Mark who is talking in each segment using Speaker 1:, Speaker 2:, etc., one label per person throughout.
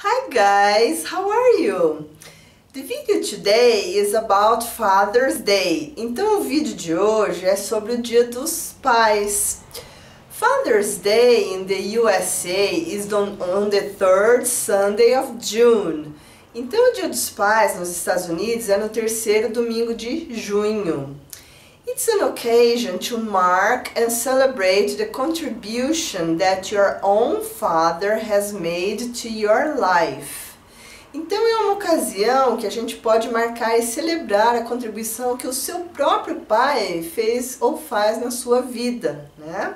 Speaker 1: Hi guys, how are you? The video today is about Father's Day. Então o vídeo de hoje é sobre o Dia dos Pais. Father's Day in the USA is on, the third Sunday of June. Então o Dia dos Pais nos Estados Unidos é no terceiro domingo de junho. It's an occasion to mark and celebrate the contribution that your own father has made to your life. Então é uma ocasião que a gente pode marcar e celebrar a contribuição que o seu próprio pai fez ou faz na sua vida, né?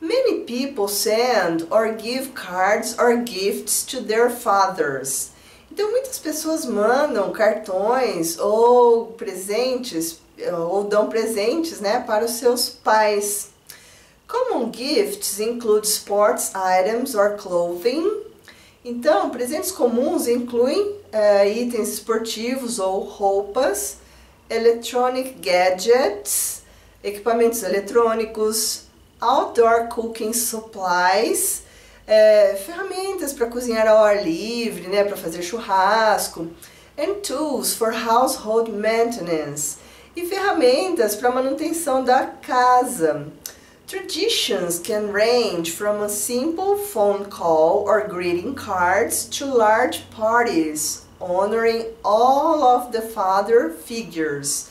Speaker 1: Many people send or give cards or gifts to their fathers. Então muitas pessoas mandam cartões ou presentes ou dão presentes né, para os seus pais. Common gifts include sports items or clothing. Então, presentes comuns incluem uh, itens esportivos ou roupas, electronic gadgets, equipamentos eletrônicos, outdoor cooking supplies, uh, ferramentas para cozinhar ao ar livre, né, para fazer churrasco, and tools for household maintenance e ferramentas para manutenção da casa. Traditions can range from a simple phone call or greeting cards to large parties honoring all of the father figures.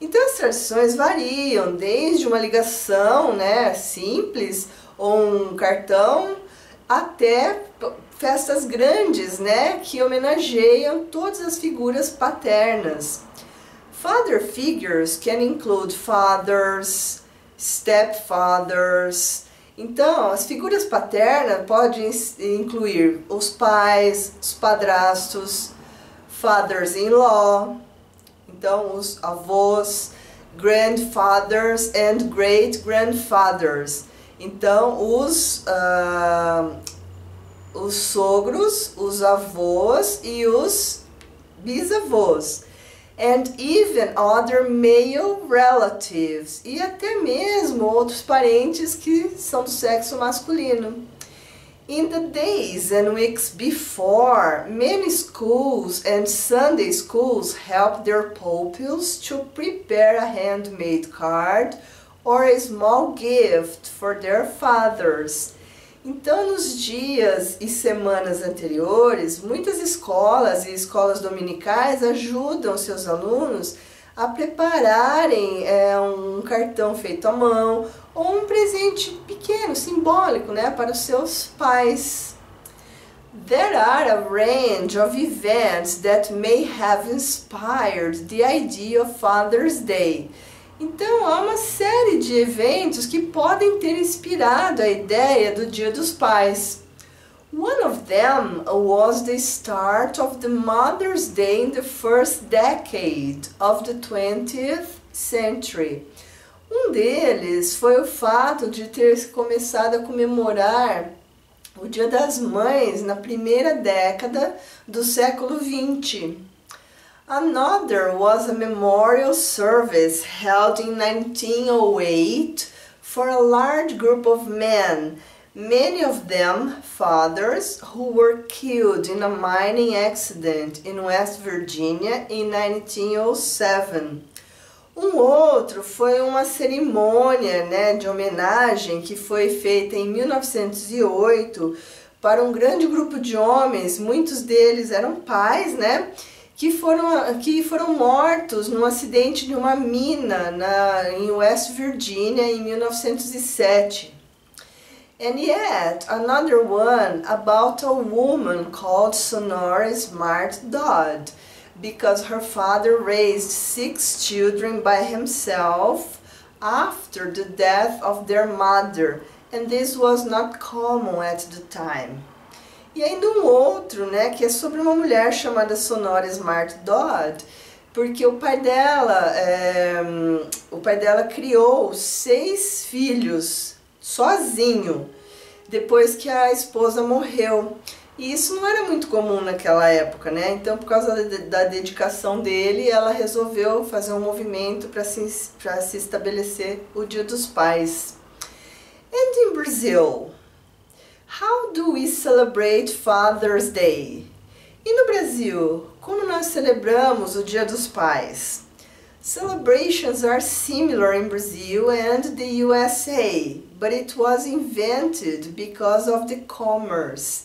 Speaker 1: Então as tradições variam, desde uma ligação né, simples ou um cartão até festas grandes né, que homenageiam todas as figuras paternas. Father figures can include fathers, stepfathers. Então, as figuras paternas podem incluir os pais, os padrastos, fathers-in-law, então os avós, grandfathers and great-grandfathers. Então, os, uh, os sogros, os avós e os bisavós and even other male relatives e até mesmo outros parentes que são do sexo masculino. In the days and weeks before, many schools and Sunday schools help their pupils to prepare a handmade card or a small gift for their fathers. Então, nos dias e semanas anteriores, muitas escolas e escolas dominicais ajudam seus alunos a prepararem é, um cartão feito à mão ou um presente pequeno, simbólico, né, para os seus pais. There are a range of events that may have inspired the idea of Father's Day. Então, há uma série de eventos que podem ter inspirado a ideia do Dia dos Pais. One of them was the start of the Mother's Day in the first decade of the 20th century. Um deles foi o fato de ter começado a comemorar o Dia das Mães na primeira década do século 20. Another was a memorial service held in 1908 for a large group of men, many of them fathers, who were killed in a mining accident in West Virginia in 1907. Um outro foi uma cerimônia né, de homenagem que foi feita em 1908 para um grande grupo de homens, muitos deles eram pais, né? Que foram, que foram mortos num acidente de uma mina na, em West Virginia em 1907. And yet, another one about a woman called Sonora Smart Dodd, because her father raised six children by himself after the death of their mother, and this was not common at the time. E ainda um outro, né, que é sobre uma mulher chamada Sonora Smart Dodd, porque o pai dela, é, o pai dela criou seis filhos sozinho, depois que a esposa morreu. E isso não era muito comum naquela época, né? Então, por causa da, dedicação dele, ela resolveu fazer um movimento para se, se estabelecer o Dia dos Pais. And in Brazil, How do we celebrate Father's Day? E no Brasil, como nós celebramos o Dia dos Pais? Celebrations are similar in Brazil and the USA, but it was invented because of the commerce.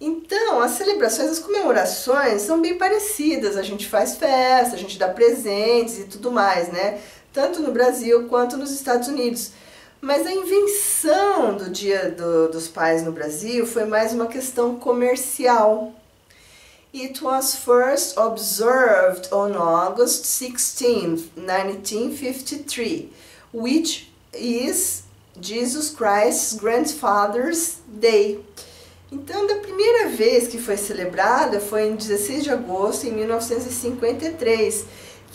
Speaker 1: Então, as celebrações, as comemorações são bem parecidas. A gente faz festa, a gente dá presentes e tudo mais, né? Tanto no Brasil quanto nos Estados Unidos. Mas a invenção do Dia do, dos Pais no Brasil foi mais uma questão comercial. It was first observed on August 16, 1953, which is Jesus Christ's grandfather's day. Então, da primeira vez que foi celebrada foi em 16 de agosto em 1953,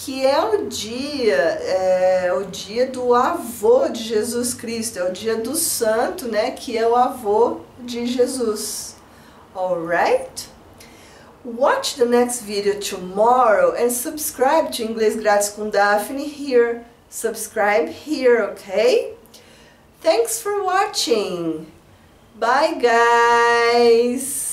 Speaker 1: que é o dia, é, o dia do avô de Jesus Cristo, é o dia do santo, né, que é o avô de Jesus. Alright? Watch the next video tomorrow and subscribe to Inglês Grátis com Daphne here. Subscribe here, okay? Thanks for watching. Bye, guys.